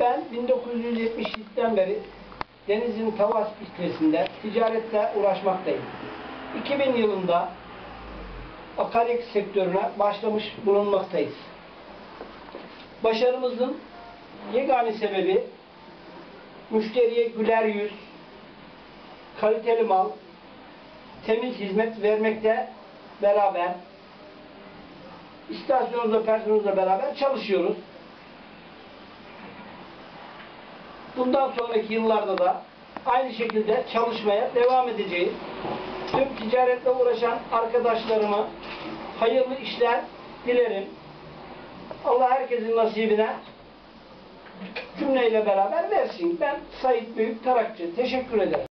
Ben 1977'den beri Deniz'in Tavas ilçesinde ticaretle uğraşmaktayım. 2000 yılında akaryakıt sektörüne başlamış bulunmaktayız. Başarımızın yegane sebebi müşteriye güler yüz, kaliteli mal, temiz hizmet vermekte beraber istasyonumuzda, personelimizle beraber çalışıyoruz. Bundan sonraki yıllarda da aynı şekilde çalışmaya devam edeceğiz. Tüm ticaretle uğraşan arkadaşlarıma hayırlı işler dilerim. Allah herkesin nasibine cümleyle beraber versin. Ben Sayit Büyük Tarakçı. Teşekkür ederim.